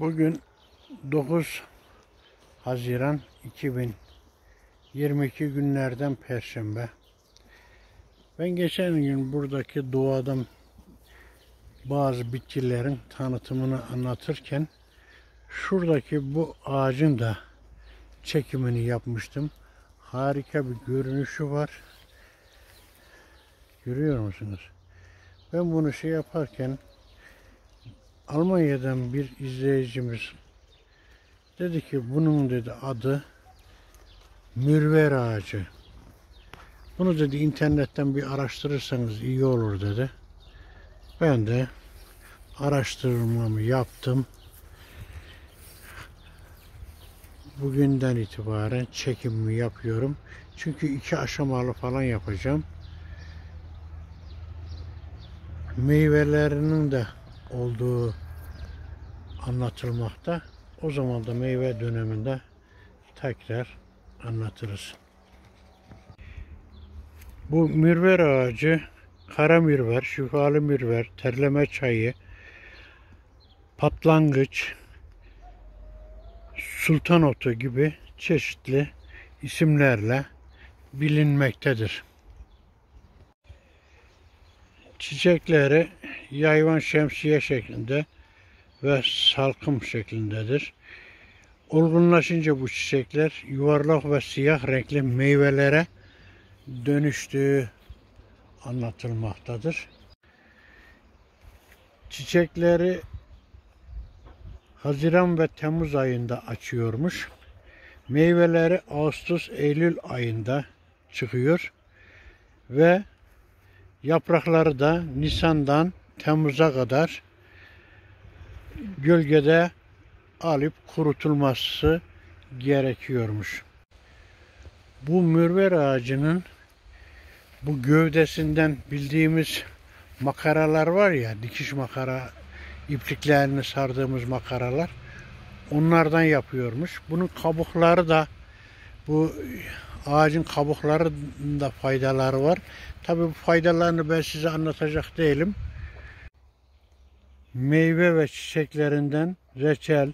Bugün 9 Haziran 2022 günlerden Perşembe. Ben geçen gün buradaki doğadan bazı bitkilerin tanıtımını anlatırken şuradaki bu ağacın da çekimini yapmıştım. Harika bir görünüşü var. Görüyor musunuz? Ben bunu şey yaparken Almanya'dan bir izleyicimiz dedi ki bunun dedi adı mürver ağacı. Bunu dedi internetten bir araştırırsanız iyi olur dedi. Ben de araştırmamı yaptım. Bugünden itibaren çekimimi yapıyorum. Çünkü iki aşamalı falan yapacağım. Meyvelerinin de olduğu anlatılmakta. O zaman da meyve döneminde tekrar anlatırız. Bu mürver ağacı, kara mürver, şifalı mürver, terleme çayı, patlangıç, sultan otu gibi çeşitli isimlerle bilinmektedir. Çiçekleri yayvan şemsiye şeklinde ve salkım şeklindedir. Olgunlaşınca bu çiçekler yuvarlak ve siyah renkli meyvelere dönüştüğü anlatılmaktadır. Çiçekleri Haziran ve Temmuz ayında açıyormuş. Meyveleri Ağustos Eylül ayında çıkıyor ve yaprakları da Nisan'dan Temmuz'a kadar gölgede alıp kurutulması gerekiyormuş. Bu mürver ağacının bu gövdesinden bildiğimiz makaralar var ya dikiş makara ipliklerini sardığımız makaralar onlardan yapıyormuş. Bunun kabukları da bu ağacın kabuklarında faydaları var. Tabi bu faydalarını ben size anlatacak değilim. Meyve ve çiçeklerinden reçel,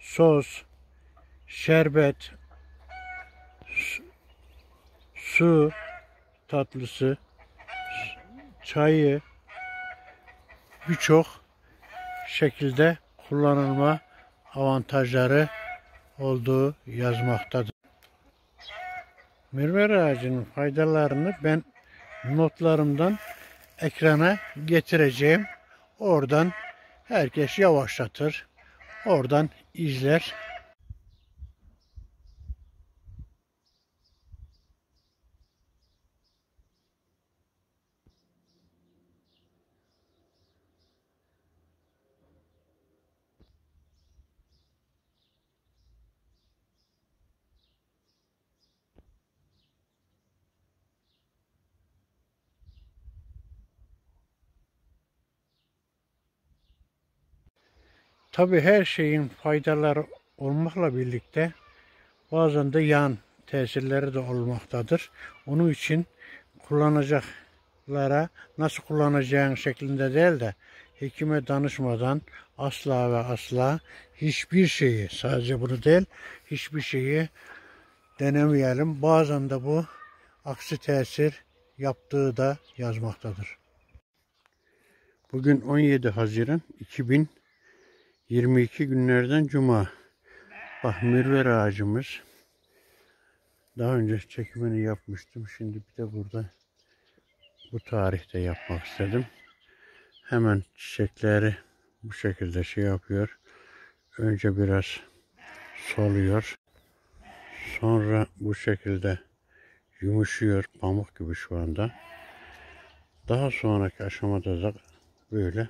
sos, şerbet, su tatlısı, çayı birçok şekilde kullanılma avantajları olduğu yazmaktadır. Mürver ağacının faydalarını ben notlarımdan ekrana getireceğim. Oradan herkes yavaşlatır. Oradan izler. Tabi her şeyin faydaları olmakla birlikte bazen de yan tesirleri de olmaktadır. Onun için kullanacaklara nasıl kullanacağın şeklinde değil de hekime danışmadan asla ve asla hiçbir şeyi sadece bunu değil hiçbir şeyi denemeyelim. Bazen de bu aksi tesir yaptığı da yazmaktadır. Bugün 17 Haziran 2000 22 günlerden cuma. Bak mürver ağacımız. Daha önce çekimini yapmıştım. Şimdi bir de burada bu tarihte yapmak istedim. Hemen çiçekleri bu şekilde şey yapıyor. Önce biraz soluyor. Sonra bu şekilde yumuşuyor. Pamuk gibi şu anda. Daha sonraki aşamada da böyle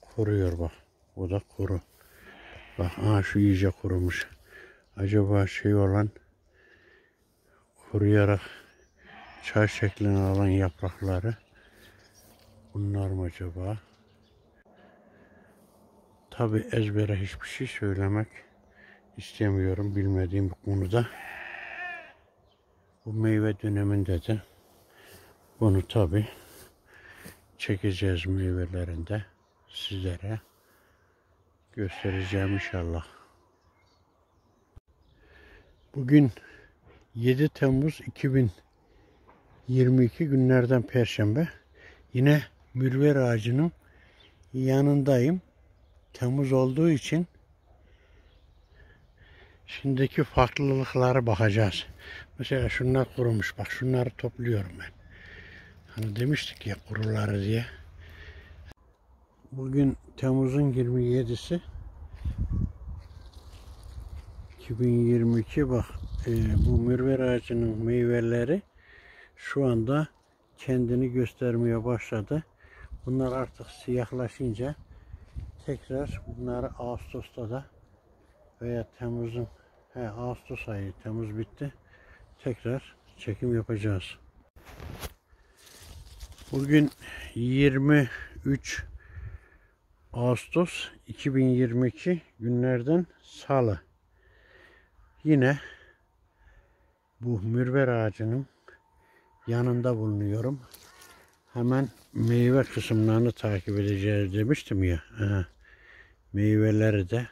kuruyor bak. O da kuru. Bak aha şu iyice kurumuş. Acaba şey olan kuruyarak çay şeklini alan yaprakları bunlar mı acaba? Tabi ezbere hiçbir şey söylemek istemiyorum bilmediğim bir konuda. Bu meyve döneminde de bunu tabi çekeceğiz meyvelerinde sizlere göstereceğim inşallah. Bugün 7 Temmuz 2022 günlerden Perşembe. Yine mürver ağacının yanındayım. Temmuz olduğu için şimdiki farklılıklara bakacağız. Mesela şunlar kurumuş. Bak şunları topluyorum ben. Hani demiştik ya kuruları diye. Bugün Temmuz'un 27'si 2022 bak e, bu mürver ağacının meyveleri şu anda kendini göstermeye başladı. Bunlar artık siyahlaşınca tekrar bunları Ağustos'ta da veya Temmuz'un he, Ağustos ayı Temmuz bitti. Tekrar çekim yapacağız. Bugün 23 Ağustos 2022 günlerden salı. Yine bu mürver ağacının yanında bulunuyorum. Hemen meyve kısımlarını takip edeceğiz demiştim ya. Aha. Meyveleri de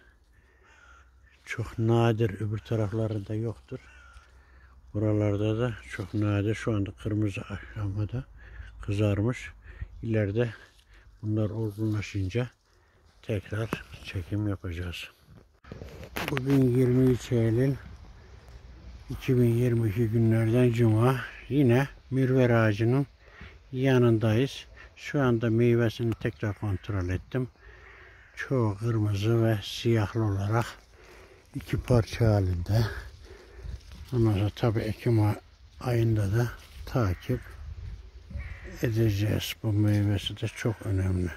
çok nadir öbür taraflarında yoktur. Buralarda da çok nadir. Şu anda kırmızı aşamada kızarmış. İleride bunlar olgunlaşınca tekrar çekim yapacağız. Bugün 23 Eylül 2022 günlerden Cuma. Yine mürver ağacının yanındayız. Şu anda meyvesini tekrar kontrol ettim. Çoğu kırmızı ve siyahlı olarak iki parça halinde. Ondan sonra tabi Ekim ayında da takip edeceğiz. Bu meyvesi de çok önemli.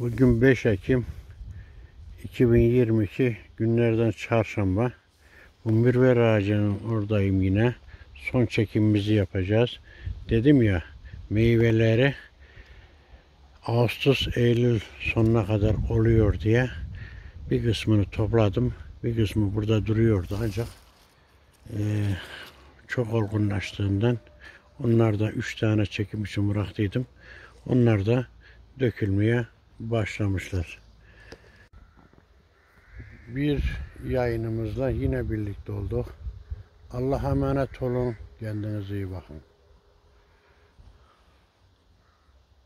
Bugün 5 Ekim 2022 günlerden çarşamba. Bu mürver ağacının oradayım yine. Son çekimimizi yapacağız. Dedim ya meyveleri Ağustos Eylül sonuna kadar oluyor diye bir kısmını topladım. Bir kısmı burada duruyordu ancak e, çok olgunlaştığından onlar da 3 tane çekim için bıraktıydım. Onlar da dökülmeye başlamışlar. Bir yayınımızla yine birlikte olduk. Allah emanet olun. Kendinize iyi bakın.